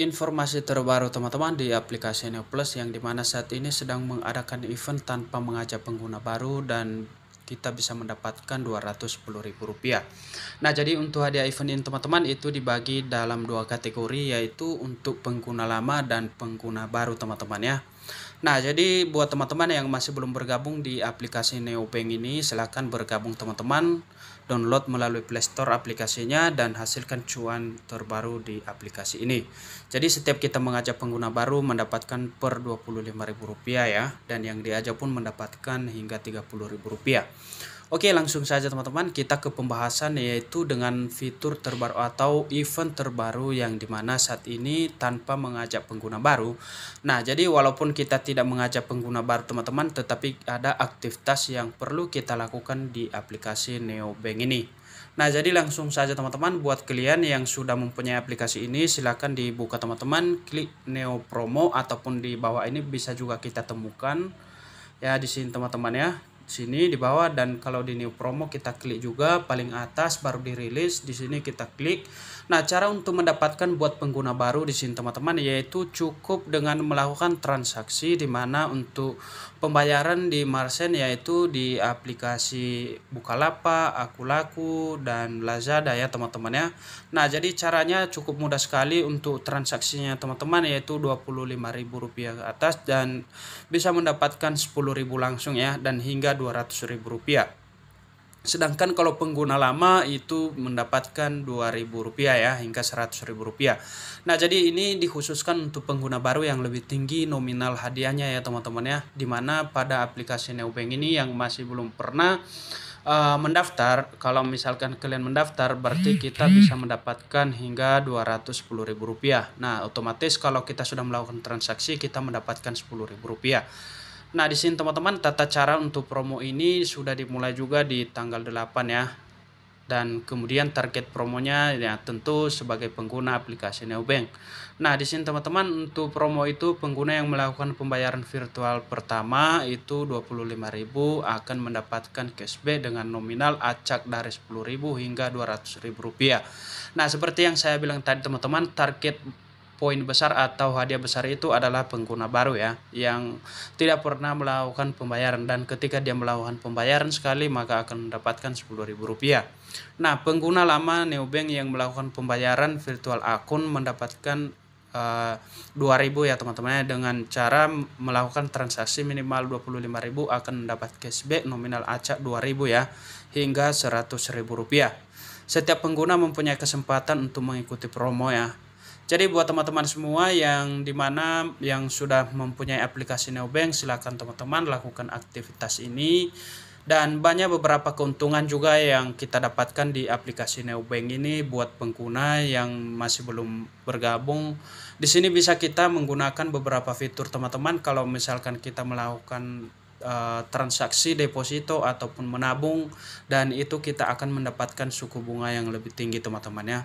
Informasi terbaru teman-teman di aplikasi Neo Plus yang di mana saat ini sedang mengadakan event tanpa mengajak pengguna baru dan kita bisa mendapatkan Rp210.000. Nah, jadi untuk hadiah event ini teman-teman itu dibagi dalam dua kategori yaitu untuk pengguna lama dan pengguna baru teman-teman ya. Nah, jadi buat teman-teman yang masih belum bergabung di aplikasi Neobank ini, silahkan bergabung teman-teman. Download melalui Play Store aplikasinya dan hasilkan cuan terbaru di aplikasi ini. Jadi setiap kita mengajak pengguna baru mendapatkan per Rp25.000 ya, dan yang diajak pun mendapatkan hingga Rp30.000. Oke langsung saja teman-teman. Kita ke pembahasan yaitu dengan fitur terbaru atau event terbaru yang di mana saat ini tanpa mengajak pengguna baru. Nah jadi walaupun kita tidak mengajak pengguna baru teman-teman tetapi ada aktivitas yang perlu kita lakukan di aplikasi Neobank ini. Nah jadi langsung saja teman-teman buat kalian yang sudah mempunyai aplikasi ini silahkan dibuka teman-teman. Klik Neo Promo ataupun di bawah ini bisa juga kita temukan. Ya di sini teman-teman ya sini di bawah dan kalau di new promo kita klik juga paling atas baru dirilis di sini kita klik. Nah, cara untuk mendapatkan buat pengguna baru di sini teman-teman yaitu cukup dengan melakukan transaksi di mana untuk pembayaran di Marsen yaitu di aplikasi Bukalapak, Akulaku dan Lazada ya teman-teman ya. Nah, jadi caranya cukup mudah sekali untuk transaksinya teman-teman yaitu Rp25.000 ke atas dan bisa mendapatkan 10.000 langsung ya dan hingga Rp200.000. Sedangkan kalau pengguna lama itu mendapatkan Rp2.000 ya hingga Rp100.000. Nah, jadi ini dikhususkan untuk pengguna baru yang lebih tinggi nominal hadiahnya ya teman-teman ya. Di mana pada aplikasi Neobank ini yang masih belum pernah uh, mendaftar, kalau misalkan kalian mendaftar berarti kita bisa mendapatkan hingga Rp210.000. Nah, otomatis kalau kita sudah melakukan transaksi kita mendapatkan Rp10.000. Nah, di sini teman-teman tata cara untuk promo ini sudah dimulai juga di tanggal 8 ya. Dan kemudian target promonya ya tentu sebagai pengguna aplikasi Neobank. Nah, di sini teman-teman untuk promo itu pengguna yang melakukan pembayaran virtual pertama itu 25.000 akan mendapatkan cashback dengan nominal acak dari 10.000 hingga 200.000 rupiah. Nah, seperti yang saya bilang tadi teman-teman, target poin besar atau hadiah besar itu adalah pengguna baru ya yang tidak pernah melakukan pembayaran dan ketika dia melakukan pembayaran sekali maka akan mendapatkan Rp10.000. Nah, pengguna lama Neobank yang melakukan pembayaran virtual akun mendapatkan uh, eh, 2000 ya teman-teman ya. dengan cara melakukan transaksi minimal 25.000 akan mendapat cashback nominal acak 2000 ya hingga Rp100.000. Setiap pengguna mempunyai kesempatan untuk mengikuti promo ya jadi buat teman-teman semua yang di mana yang sudah mempunyai aplikasi Neobank silahkan teman-teman lakukan aktivitas ini. Dan banyak beberapa keuntungan juga yang kita dapatkan di aplikasi Neobank ini buat pengguna yang masih belum bergabung. Di sini bisa kita menggunakan beberapa fitur teman-teman. Kalau misalkan kita melakukan uh, transaksi deposito ataupun menabung dan itu kita akan mendapatkan suku bunga yang lebih tinggi teman-teman ya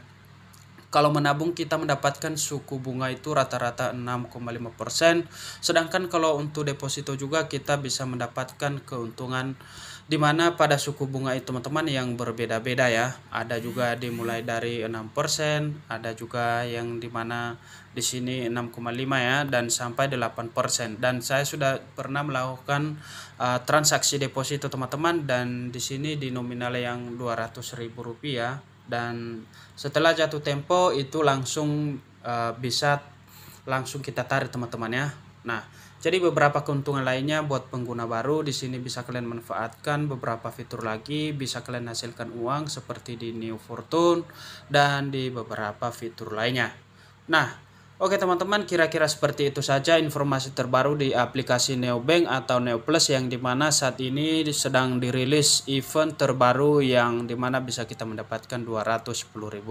kalau menabung kita mendapatkan suku bunga itu rata-rata 6,5%. Sedangkan kalau untuk deposito juga kita bisa mendapatkan keuntungan di mana pada suku bunga itu teman-teman yang berbeda-beda ya. Ada juga dimulai dari 6%, ada juga yang di mana di sini 6,5 ya dan sampai 8%. Dan saya sudah pernah melakukan uh, transaksi deposito teman-teman dan di sini di nominal yang Rp200.000 dan setelah jatuh tempo itu langsung uh, bisa langsung kita tarik teman-teman ya. Nah, jadi beberapa keuntungan lainnya buat pengguna baru di sini bisa kalian manfaatkan beberapa fitur lagi, bisa kalian hasilkan uang seperti di New Fortune dan di beberapa fitur lainnya. Nah, Oke teman-teman kira-kira seperti itu saja informasi terbaru di aplikasi Neobank atau Neoplus yang di mana saat ini sedang dirilis event terbaru yang di mana bisa kita mendapatkan Rp210.000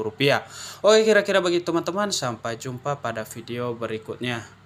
Oke kira-kira bagi teman-teman sampai jumpa pada video berikutnya